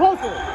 closer.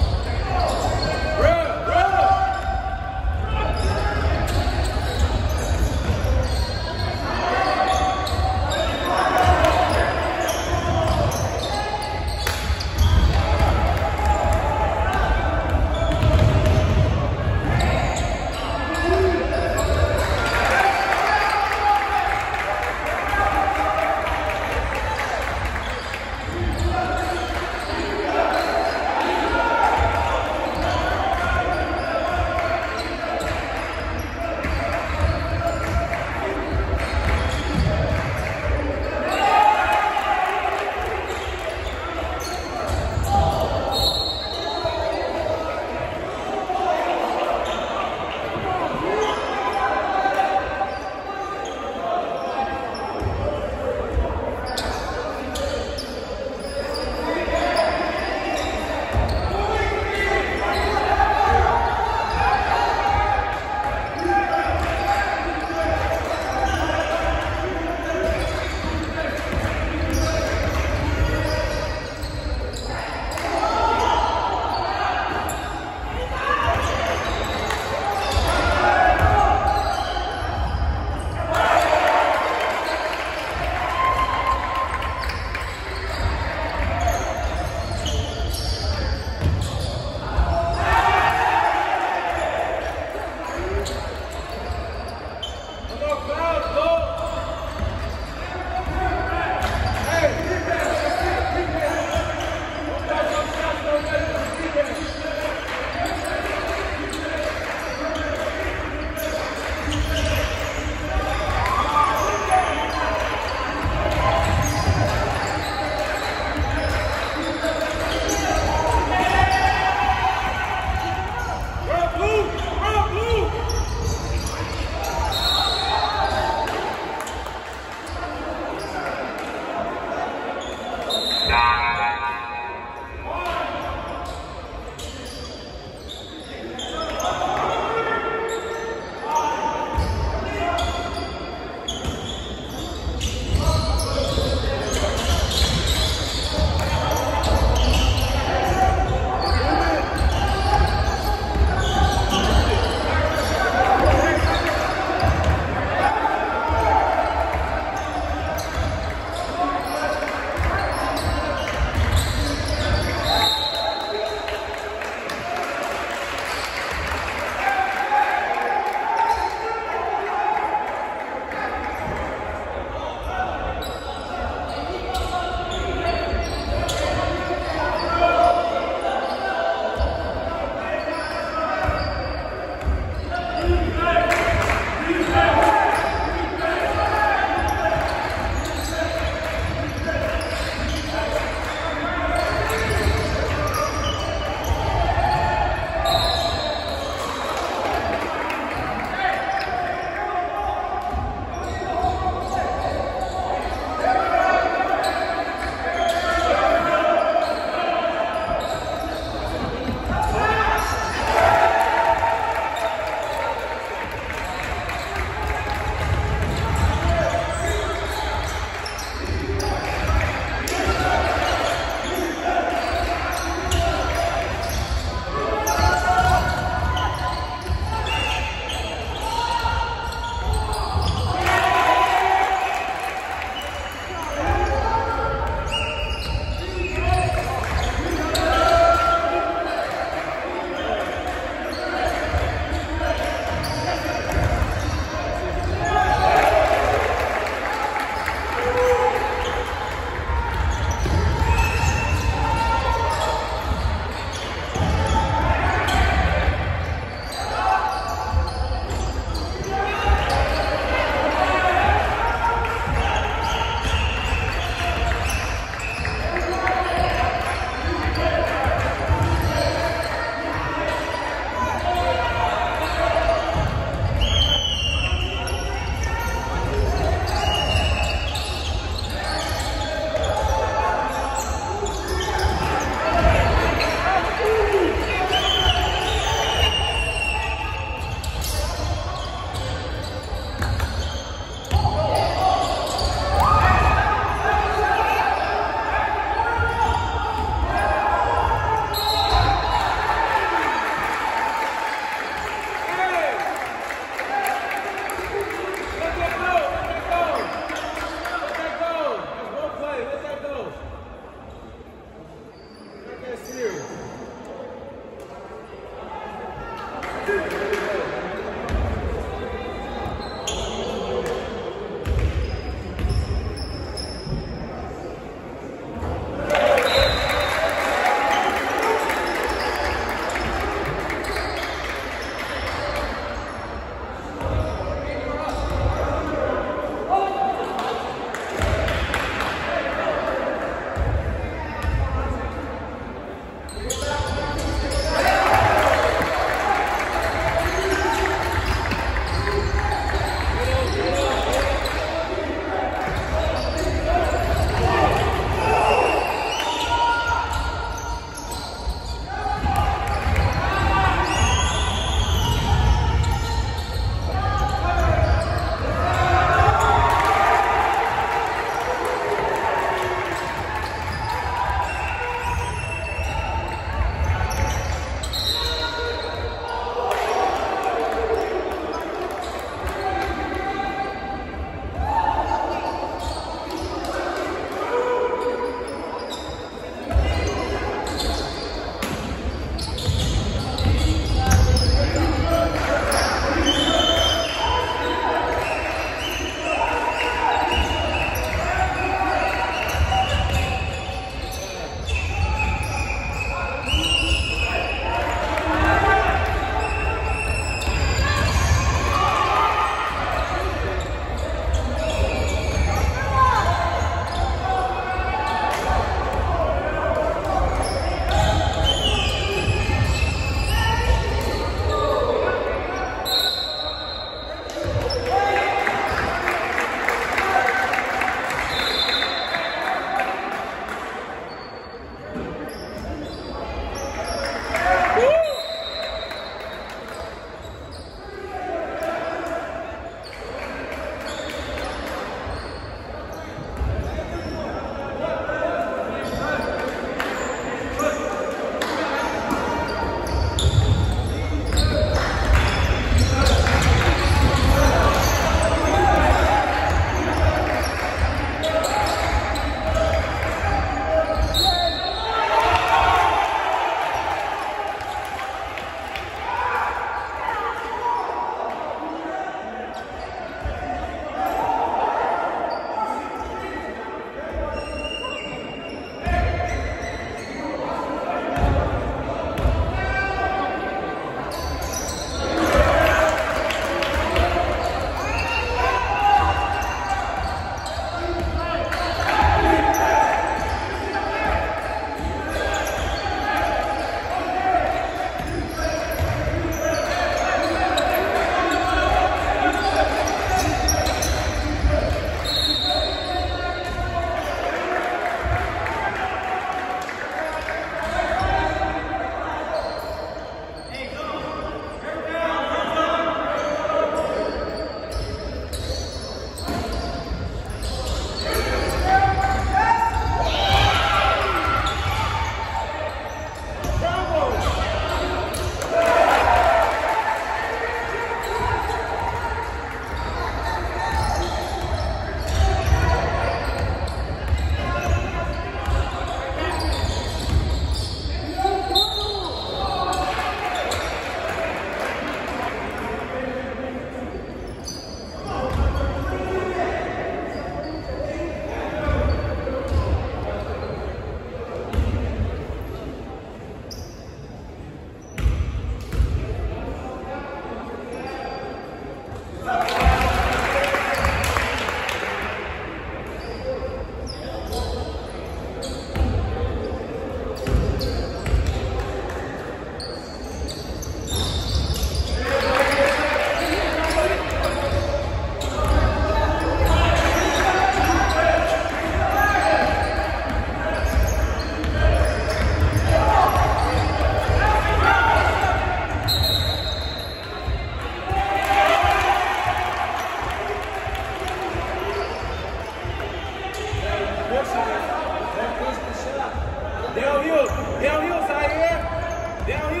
Deu, viu? Deu, viu, Aí! Deu, viu?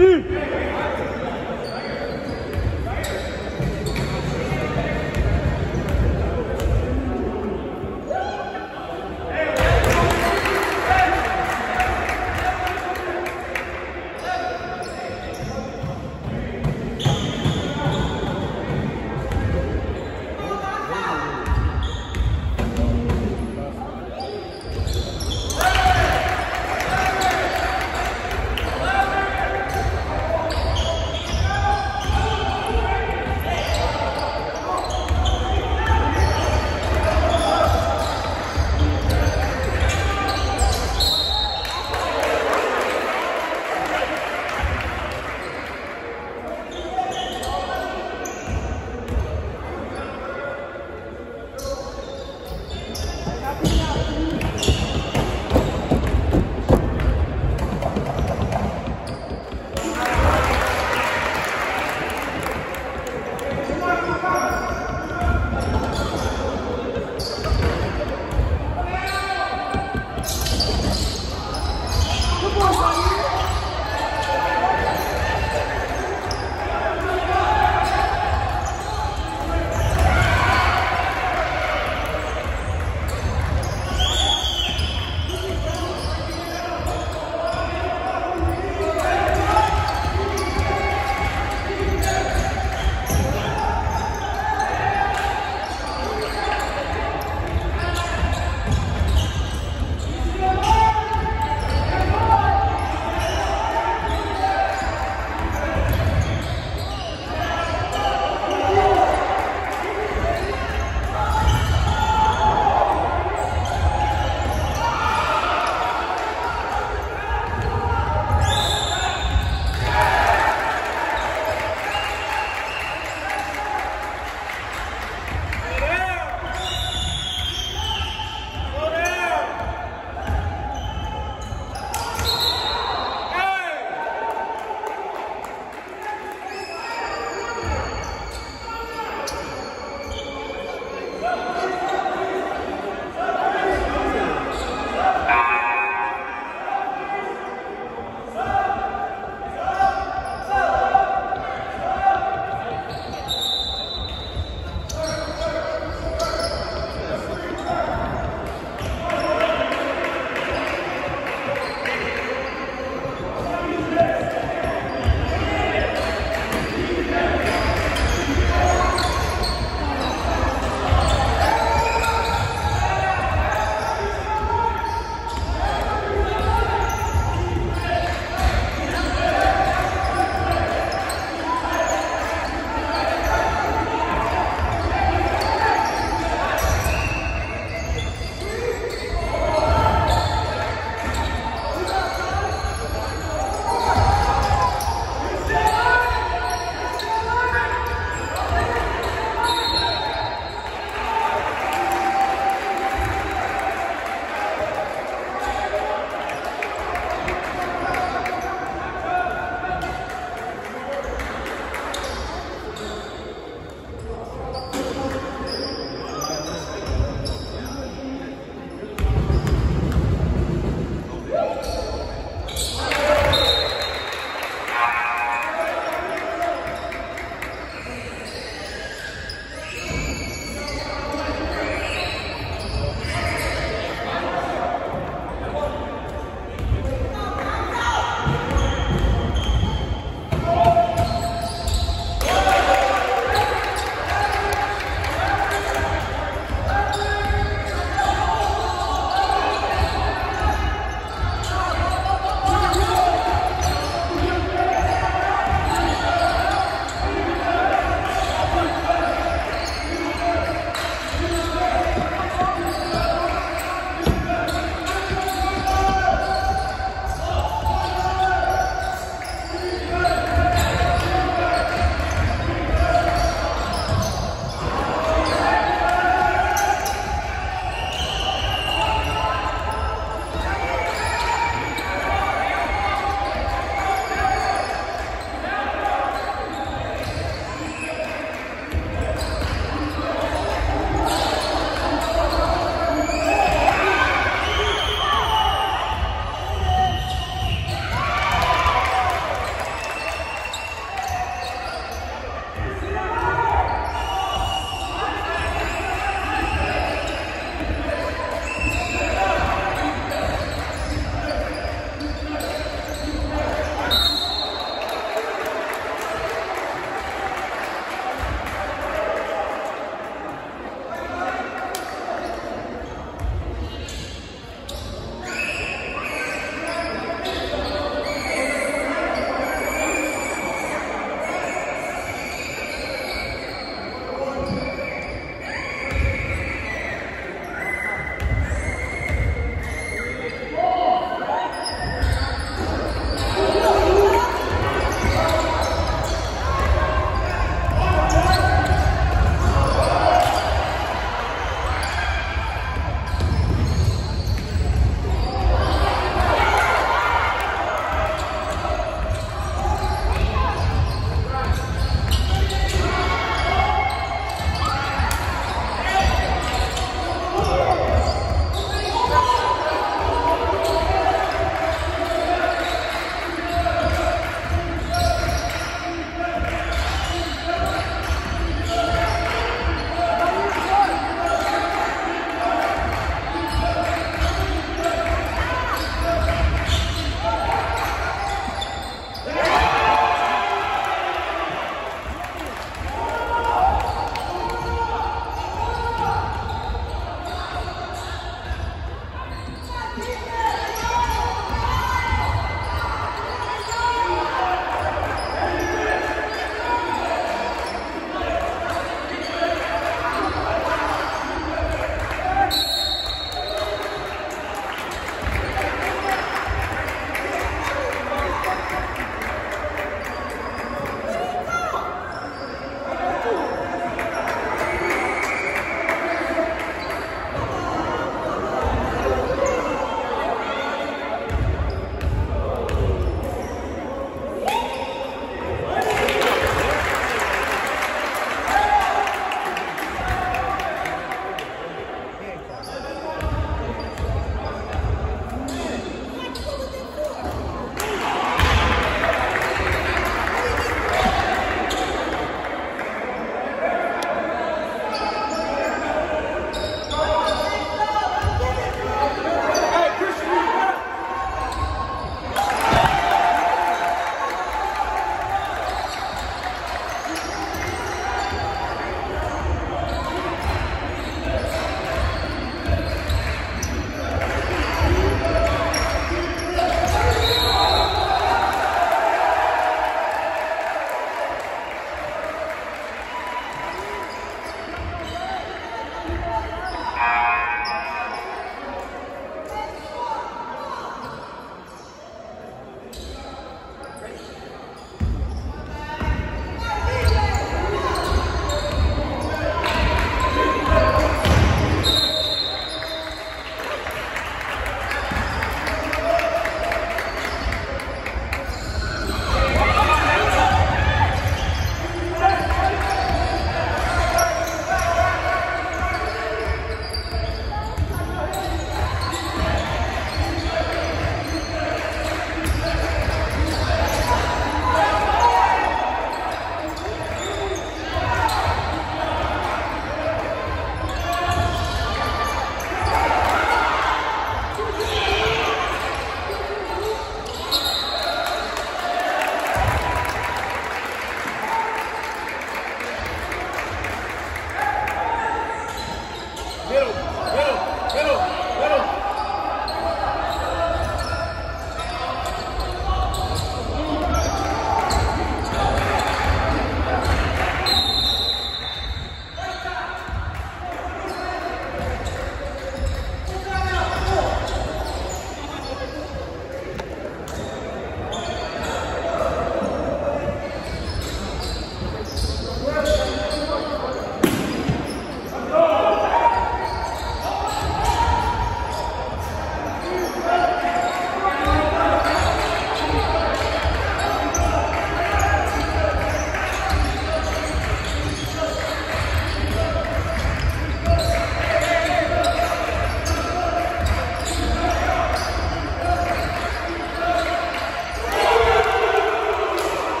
Kennedy!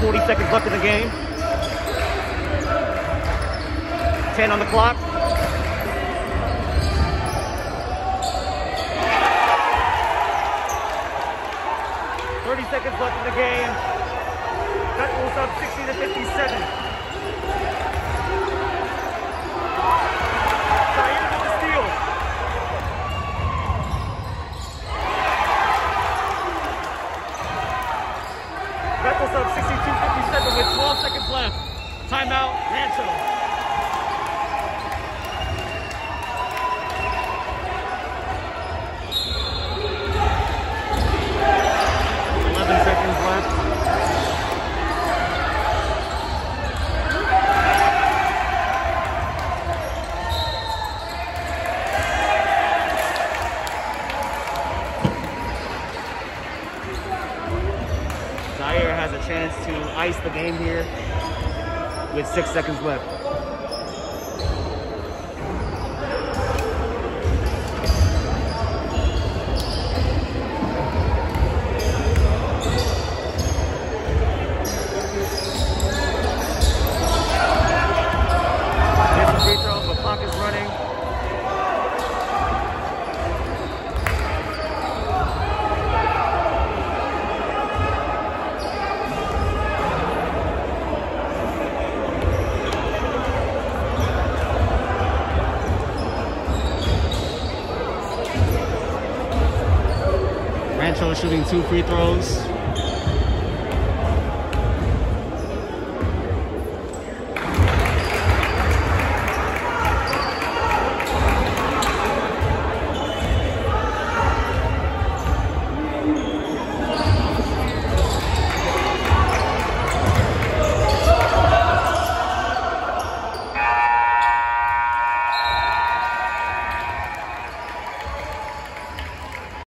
40 seconds left in the game. 10 on the clock. Thirty seconds left in the game. That goes up 60 to 57. Zaire with the steal. Bethel up 62-57 with 12 seconds left. Timeout, Rancho. Six seconds left. Missed the free throw, but clock is running. Rancho shooting two free throws.